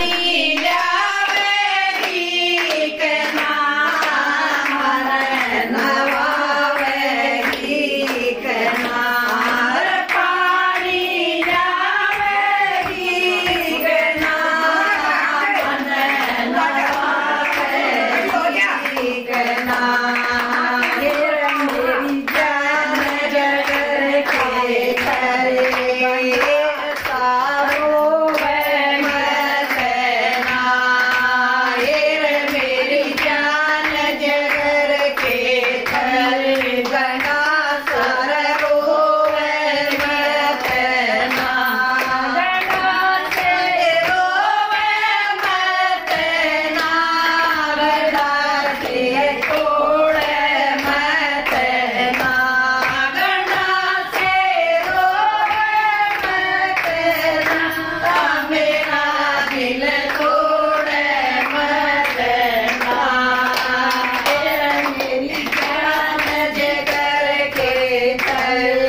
Anila. Bye.